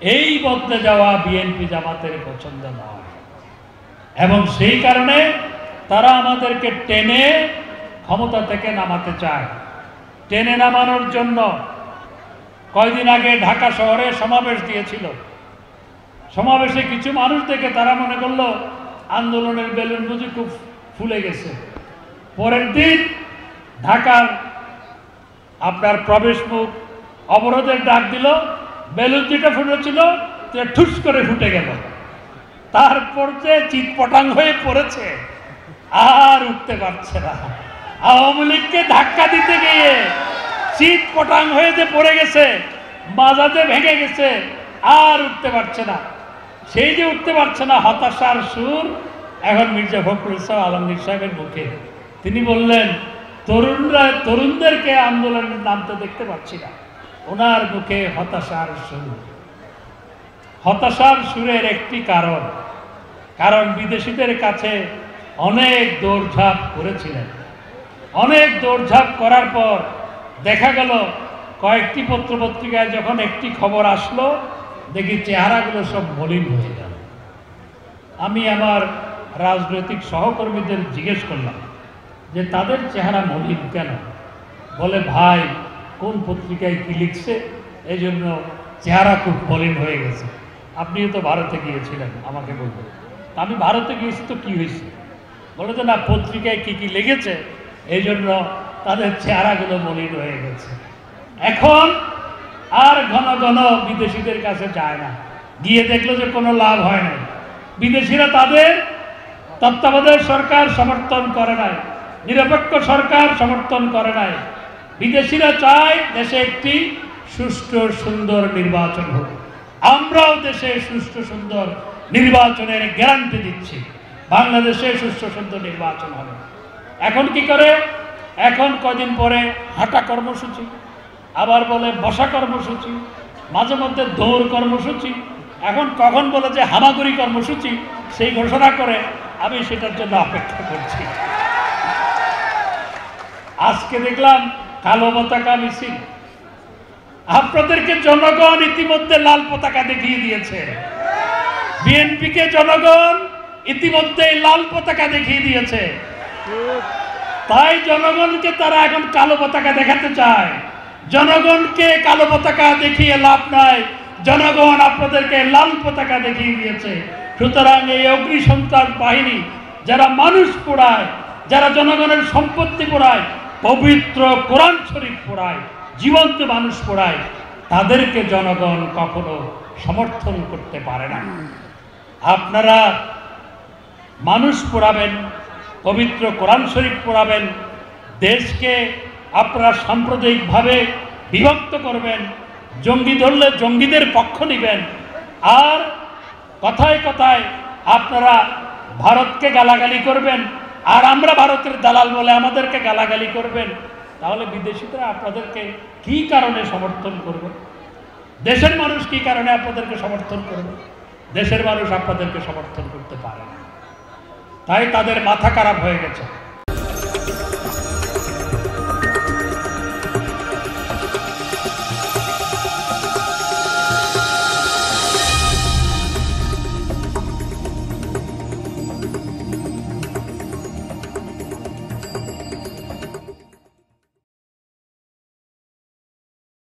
এই বদলে যাওয়া বিএনপি জামাতের পছন্দ নয়। এবং সেই কারণে তারা আমাদেরকে টেনে ক্ষমতা থেকে নামাতে চায়। টেনে নামানোর জন্য কয়দিন আগে ঢাকা শহরে সমাবেশ দিয়েছিল। সমাবেশে কিছু মানুষ দেখে তারা মনে করল, আন্দোলনের বেলুন বুঝি খুব ফুলে গেছে। পরের দিন ঢাকার আপনার প্রবেশ মুখ অবরোধের ডাক দিল বেলুন যেটা ফুটেছিল সেটা ঠুস করে ফুটে গেল। তারপর যে চিৎপটাং হয়ে পড়েছে, আর উঠতে পারছে না। আওয়ামী লীগকে ধাক্কা দিতে গিয়ে চিৎ পটাং হয়ে যে পড়ে গেছে মাজাতে ভেঙে গেছে, আর উঠতে পারছে না। সেই যে উঠতে পারছে না, হতাশার সুর এখন মির্জা ফখরুল ইসলাম আলমগীর সাহেবের মুখে। তিনি বললেন, তরুণরা, তরুণদেরকে আন্দোলনের নামতে দেখতে পাচ্ছি না। ওনার মুখে হতাশার সুর। হতাশার সুরের একটি কারণ কারণ বিদেশিদের কাছে অনেক দৌড়ঝাঁপ করেছিলেন। অনেক দৌড়ঝাঁপ করার পর দেখা গেল, কয়েকটি পত্রপত্রিকায় যখন একটি খবর আসলো, দেখি চেহারাগুলো সব মলিন হয়ে গেল। আমি আমার রাজনৈতিক সহকর্মীদের জিজ্ঞেস করলাম, যে তাদের চেহারা মলিন কেন? বলে, ভাই কোন পত্রিকায় কি লিখছে এই জন্য চেহারা খুব মলিন হয়ে গেছে। আপনিও তো ভারতে গিয়েছিলেন, আমাকে বলবেন। তা আমি ভারতে গিয়েছি তো কী হয়েছে? বলে যে না, পত্রিকায় কী কী লেগেছে এই জন্য তাদের চেহারাগুলো মলিন হয়ে গেছে। এখন আর ঘন ঘন বিদেশিদের কাছে যায় না। গিয়ে দেখল যে কোনো লাভ হয় নাই। বিদেশিরা তাদের তত্ত্বাবধায়ক সরকার সমর্থন করে নাই, নিরপেক্ষ সরকার সমর্থন করে নাই। বিদেশিরা চায় দেশে একটি সুষ্ঠু, সুন্দর নির্বাচন হোক। আমরাও দেশে সুষ্ঠু, সুন্দর নির্বাচনের গ্যারান্টি দিচ্ছি। বাংলাদেশে সুষ্ঠু, সুন্দর নির্বাচন হবে। এখন কি করে? এখন কদিন পরে হাঁটা কর্মসূচি, আবার বলে বসা কর্মসূচি, মাঝে মধ্যে দৌড় কর্মসূচি, এখন কখন বলে যে হামাগুড়ি কর্মসূচি, সেই ঘোষণা করে আমি সেটার জন্য অপেক্ষা করছি। আজকে দেখলাম কালো পতাকা মিছিল আপনাদেরকে জনগণ ইতিমধ্যে লাল পতাকা দেখিয়ে দিয়েছে। বিএনপিকে জনগণ ইতিমধ্যে লাল পতাকা দেখিয়ে দিয়েছে। তাই জনগণকে তারা এখন কালো পতাকা দেখাতে চায়। জনগণকে কালো পতাকা দেখিয়ে লাভ নাই। জনগণ আপনাদেরকে লাল পতাকা দেখিয়ে দিয়েছে। সুতরাং এই অগ্নি সন্ত্রাস বাহিনী যারা মানুষ পোড়ায়, যারা জনগণের সম্পত্তি পোড়ায় পবিত্র কোরআন শরীফ পোড়ায়, জীবন্ত মানুষ পোড়ায়, তাদেরকে জনগণ কখনো সমর্থন করতে পারে না। আপনারা মানুষ পোড়াবেন, পবিত্র কোরআন শরীফ পড়াবেন, দেশকে আপনারা সাম্প্রদায়িকভাবে বিভক্ত করবেন, জঙ্গি ধরলে জঙ্গিদের পক্ষ নেবেন, আর কথায় কথায় আপনারা ভারতকে গালাগালি করবেন আর আমরা ভারতের দালাল বলে আমাদেরকে গালাগালি করবেন, তাহলে বিদেশিরা আপনাদেরকে কি কারণে সমর্থন করবে? দেশের মানুষ কি কারণে আপনাদেরকে সমর্থন করবে? দেশের মানুষ আপনাদেরকে সমর্থন করতে পারে না। তাই তাদের মাথা খারাপ হয়ে গেছে।